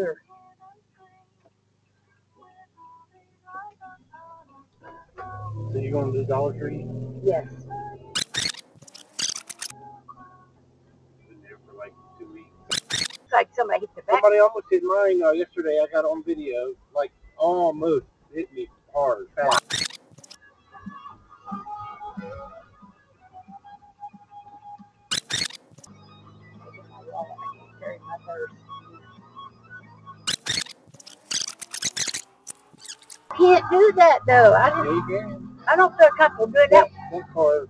sure. So you're going to the Dollar Tree? Yes. Been there for like two weeks. Like somebody hit the back. Somebody almost hit mine uh, yesterday. I got on video. Like almost hit me hard. Fast. Carry Can't do that though. I Yeah, just you can. I don't feel comfortable doing that. That, that car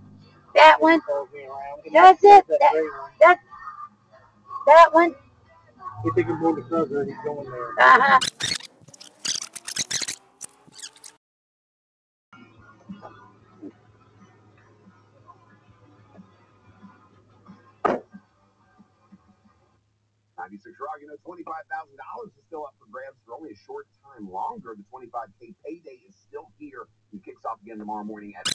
That one, follows me around. Does it? That gray one. that one. You think I'm going to and he's going there. Uh huh. Ninety-six Rock, you know, twenty-five thousand dollars is still up for grabs for only a short time longer. The twenty-five K payday is still here. It kicks off again tomorrow morning at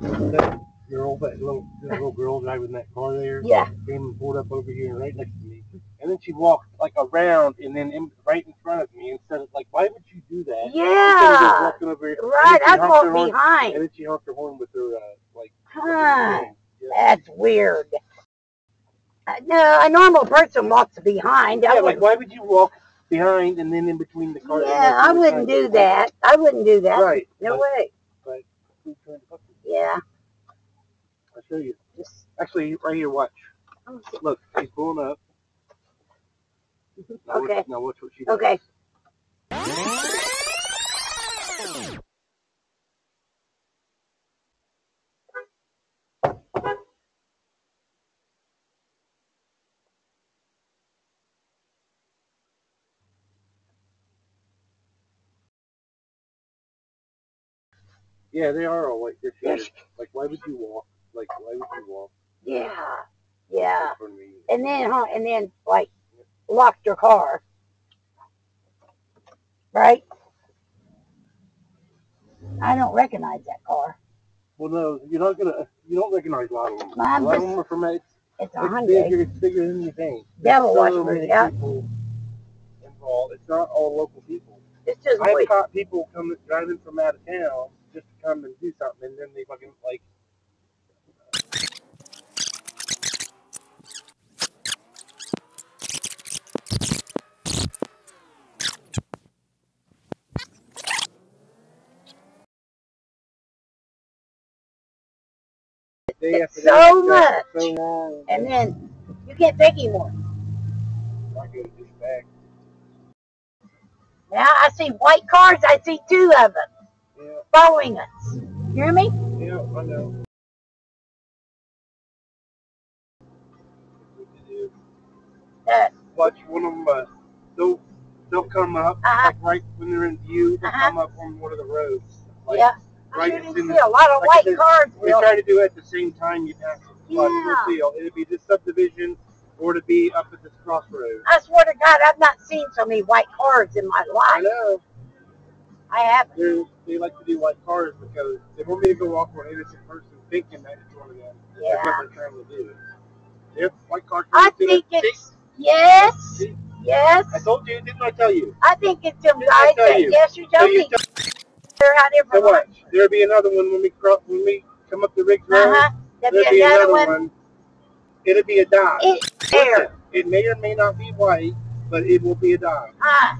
That girl, that little, that little girl driving that car there, Yeah. came and pulled up over here right next to me. And then she walked like around and then in, right in front of me and said, like, why would you do that? Instead of just Yeah. walking over here. And then Right. she I honked her walked horn- behind. And then she honked her horn with her, uh, like, Huh. Yeah. That's weird. Uh, no, a normal person walks behind. I Yeah, like why would you walk behind and then in between the car? yeah, I wouldn't do that. I wouldn't do that. Right. No way. who's trying to fuck? Yeah. I'll show you. Just, Actually, right here, watch. oh, Look, she's pulling up. Now Okay. Watch, now watch what she does. okay. Yeah, they are all like this. Yes. Like, why would you walk? Like, why would you walk? Yeah, yeah. in front of me? And then, huh? And then, like, locked your car. Right? I don't recognize that car. Well, no, you're not gonna. You don't recognize a lot of them. Mine a lot of them are from it's, It's a it's Hyundai. bigger. It's bigger than you think. Devil There's watch many yeah. people involved. It's not all local people. It's just I've caught people coming driving from out of town just to come and do something, and then they fucking like. So much. So long. And then you can't take anymore. I go to this back. Now I see white cars. I see two of them Yeah, following us. You hear me? yeah, I know. What to do. Uh, watch one of them. Uh, they'll they'll come up Uh-huh. like right when they're in view. They'll Uh-huh. come up on one of the roads. Like, yeah. Right as see as- a lot of like white cars. Will. try to do it at the same time you pass. But Yeah. we'll. It'll be this subdivision or to be up at this crossroad. I swear to God, I've not seen so many white cars in my life. I know. I haven't. They they like to do white cars because they want me to go off on an innocent person thinking that it's one of them. That's Yeah. what they're trying to do. Yep, white cars. I think it's yes, See, yes. I told you, didn't I tell you? I think it's them Didn't I guys tell that you? yes, you So told you me. They're out there So for what? lunch. There'll be another one when we cross when we come up the Riggs Road. Uh huh. There'll There'll be another one. It'll be a dive. It's It may or may not be white, but it will be a dive Uh,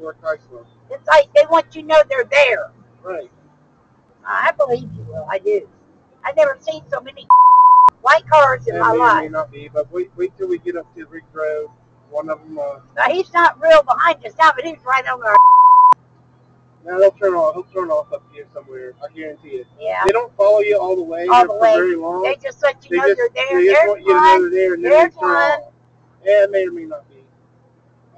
or a Chrysler. it's like they want you to know they're there. Right. I believe you will. I do. I've never seen so many white cars in It my may or may life. not be, but wait, wait till we get up to Riggs Road. One of them. Uh, Now he's not real behind us now, but he's right on our. now they'll turn off. He'll turn off up here somewhere. I guarantee it. Yeah. They don't follow you all the way. All or the for way. very long. They just let you They know just, you're there. they just There's want you to know one. they're there, and then There's they turn one. off. Yeah, it may or may not be.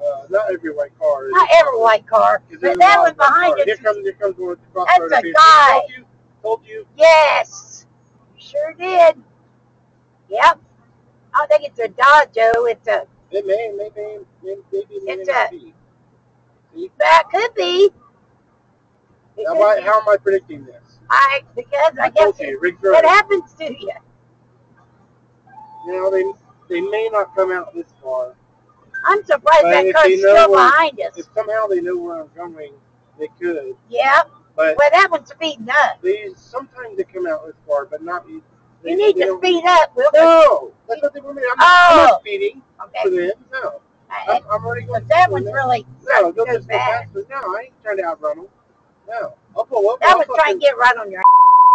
Uh, not every white car. is- Not every white car, but that one white behind cars. Here comes, here comes one at the That's a guy. Told you. Told you. Yes. Sure did. Yep. I think it's a Dodge, It's a It may, maybe, maybe, maybe, it may It's not a- that could be. It How, could am I, be. how am I predicting this? I because I, I guess told it, it happens to you. Now they they may not come out this far. I'm surprised But that if car's they know still where- behind us. If somehow they know where I'm going, they could. Yep. But Well, that one's speeding up. they sometimes they come out this far, but not. They, You need to speed up, Will. No, that's what they want me. I'm, I'm Oh. not speeding for Okay. them. No, I- I'm, I'm already going. But that one's really No, they'll just go fast. faster. No, I ain't trying to outrun them. No, I'll pull over. That I'll one's trying fucking to get right on your.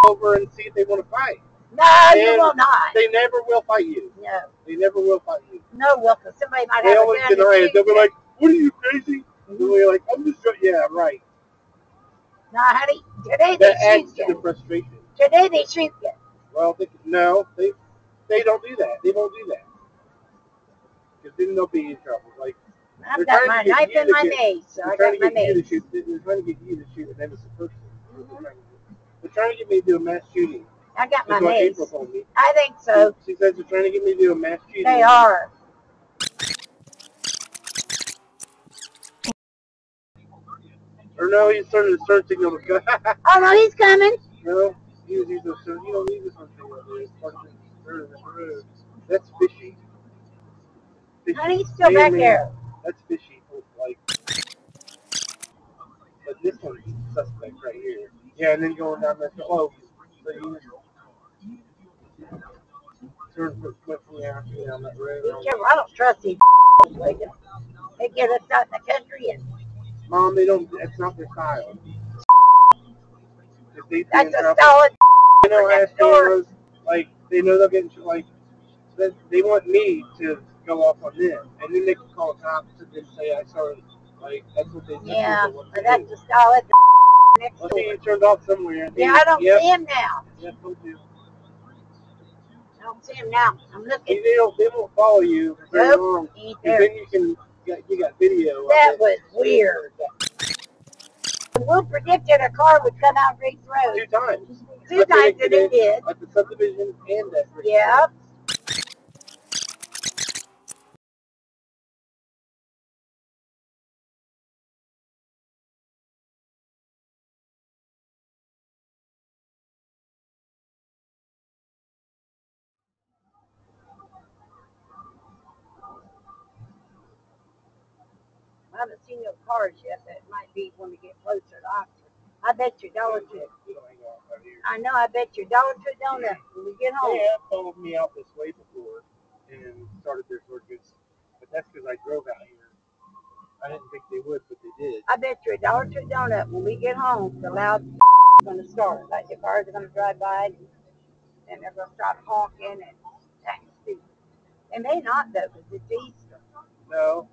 over and see if they want to fight. No, you will not. They never will fight you. No, They never will fight you. no, 'cause somebody might They have always gun. to deny it. shoot They'll be like, "What are you crazy?" Mm-hmm. And we're like, "I'm just trying." Yeah, right. No, honey. Today they That adds shoot to the frustration. Today they shoot you. Well, they, no, they they don't do that. They won't do that. Because then they'll be in trouble. Like I've got trying my get knife in my get- mace, so they're I trying got to my get you to shoot. They're trying to get you to shoot an innocent person. What they're trying to. They're trying to get me to do a mass shooting. I got my That's what. April me. I think so. She says they're trying to get me to do a mass shooting. They are. Or no, he's turning the turn signal to. Oh no, he's coming. no, he was using turn. You don't need this on signal. there. It's part of the turn in the road. That's fishy. Fishy. Honey, he's still back man, there. That's fishy. Like, but this one's suspect right here. Yeah, and then going down that. Oh, so you turn quickly after down that road. Yeah, I don't trust these ladies. They get us out in the country and Mom, they don't. That's not their style. If they that's a solid. you know, last year like they know they'll get into like they, they want me to go off on them, and then they can call the cops and then say I saw it. Like that's what they. Yeah, what they want but that's do. a solid next Well, see, he turned off somewhere. Yeah, I don't yep, see him now. You. I don't see him now. I'm looking. they don't. They won't follow you for very Nope. long. There. then you can. You got, you got video. That was weird. Will predicted a car would come out Riggs Road Two times. two times, and it did. At the subdivision and at Riggs Yep. I haven't seen no cars yet. That might be when we get closer to Oxford. I bet you Dollar Tree. We don't hang out out here. I know. I bet you Dollar Tree donut when we get home. Have followed me out this way before and started their circus, but that's because I drove out here. I didn't think they would, but they did. I bet you a Dollar Tree donut when we get home. The loud going to start. Like the cars are going to drive by, and they're going to start honking and acting stupid. They may not though, because it's Easter. No,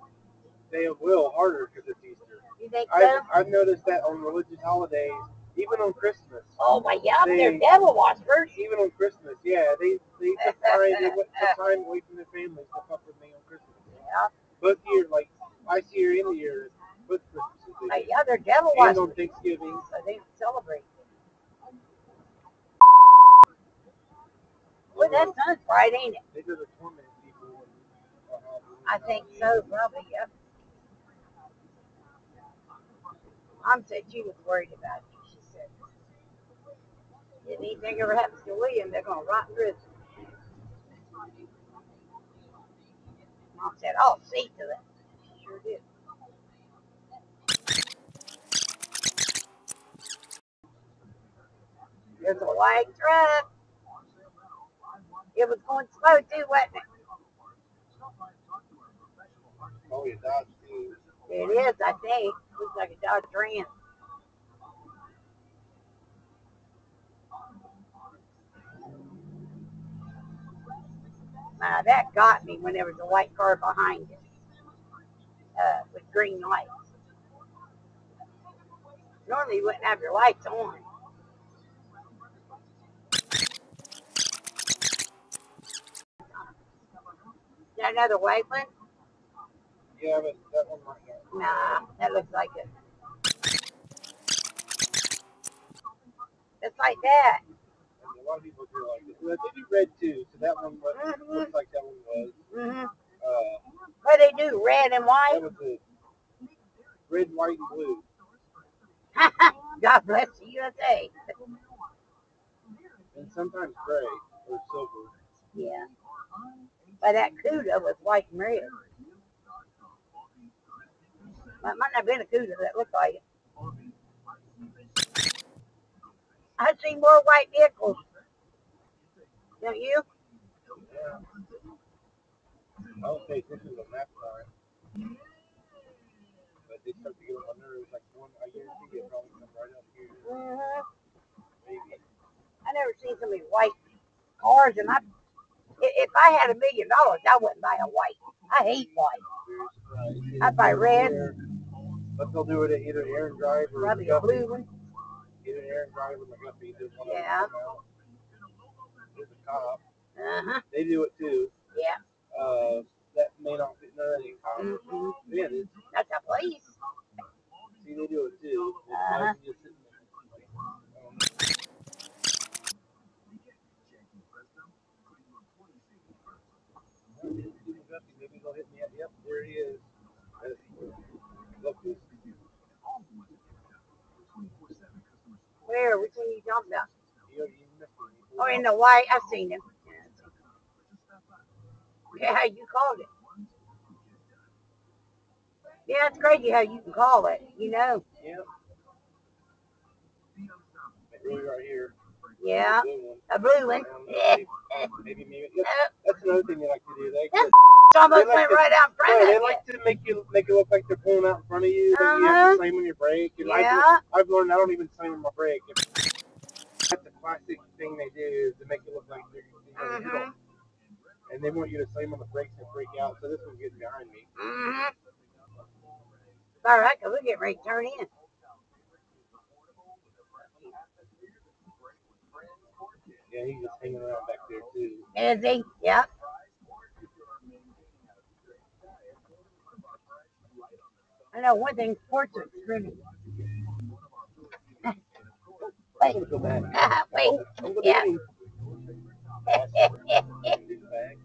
they will harder because it's Easter. You think so? I've, I've noticed that on religious holidays, even on Christmas. oh my God, they're devil worshippers. Even on Christmas, yeah, they they took time, they went took time away from their families to fuck with me on Christmas. Yeah. Both years, like I see her in the year, both Christmases. They Hey, did. yeah, they're devil And worshippers. on Thanksgiving, So they celebrate. Well, that sun's bright, ain't it? they do the torment people. on- on Halloween. I think so, probably, yep. Mom said she was worried about you, she said. If anything ever happens to William, they're gonna rot in prison. Mom said, I'll see to that. She sure did. There's a white truck. It was going slow too, wasn't it? Oh, yeah, Dodge too. It is, I think. Looks like a Dodge Ram. Now that got me when there was a white car behind it uh, with green lights. Normally you wouldn't have your lights on. Is that another white one? Yeah, but that one might not. Nah, that looks like it. It's like that. A lot of people do like it. Well, they do red too, so that one was, Mhm. looks like that one was. hmm Uh, What they do, red and that white? was the red, white, and blue. God bless the USA. And sometimes gray or silver. Yeah. But that Cuda was white and red. That might not have been a Cuda that looked like it. I've seen more white vehicles. Don't you? Yeah. I pay attention to the map time. But they start to get on my nerves. Like one, I guarantee it probably come right up here. hmm Maybe. I never seen so many white cars, and I, i- if I had a million dollars, I wouldn't buy a white. I hate white. I'd buy red. But they'll do it at either Aaron Drive or Probably a McGuffey. blue one. Either Aaron Drive or McGuffey. There's one of them Yeah. There's a cop. Uh huh. They do it too. Yeah. Uh, that may not fit none of cops. hmm Yeah, they, That's a police. see, they do it too. It's Uh-huh. just sitting there. Um, Maybe they'll hit me up. Yep, there he is. That's- Look, this- Where? Which one you talking about? you, you missed me. The white. I've seen him. Yeah, you called it. Yeah, it's crazy how you can call it. You know. Yep. Maybe right here. Yeah. A blue one. Maybe. That's, that's another thing they like to do. They like to, almost like went to- right out in front they like to make you make it look like they're pulling out in front of you. That you have Uh-huh. to slam on your brake. And I do, Yeah. I've learned I don't even slam on my brake. Classic thing they do is to make it look like they're hit Mhm. And they want you to slam on the brakes and freak out. So this one's getting behind me. Mm-hmm. All right, 'cause we're getting ready to turn in. Yeah, he's just hanging around back there too. Is he? Yep. I know one thing, sports are screaming wait. Wait. Yeah.